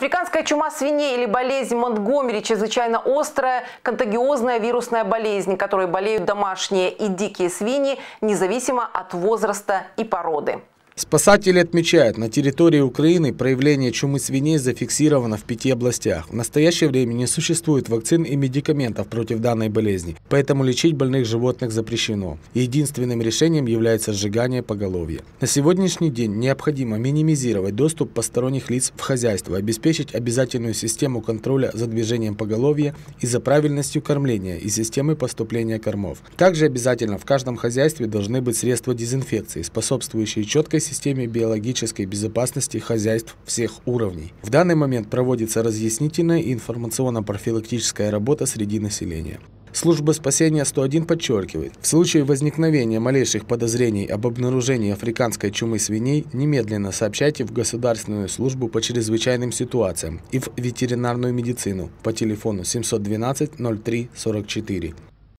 Африканская чума свиней или болезнь Монтгомери – чрезвычайно острая, контагиозная вирусная болезнь, которой болеют домашние и дикие свиньи, независимо от возраста и породы. Спасатели отмечают, на территории Украины проявление чумы свиней зафиксировано в пяти областях. В настоящее время не существует вакцин и медикаментов против данной болезни, поэтому лечить больных животных запрещено. Единственным решением является сжигание поголовья. На сегодняшний день необходимо минимизировать доступ посторонних лиц в хозяйство, обеспечить обязательную систему контроля за движением поголовья и за правильностью кормления и системы поступления кормов. Также обязательно в каждом хозяйстве должны быть средства дезинфекции, способствующие четкой системе биологической безопасности хозяйств всех уровней. В данный момент проводится разъяснительная и информационно-профилактическая работа среди населения. Служба спасения 101 подчеркивает, в случае возникновения малейших подозрений об обнаружении африканской чумы свиней немедленно сообщайте в Государственную службу по чрезвычайным ситуациям и в ветеринарную медицину по телефону 712 03 44.